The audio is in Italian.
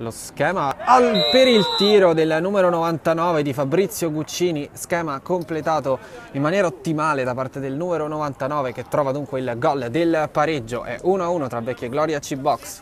lo schema al, per il tiro del numero 99 di Fabrizio Guccini, schema completato in maniera ottimale da parte del numero 99 che trova dunque il gol del pareggio, è 1-1 tra Vecchia e Gloria C-Box.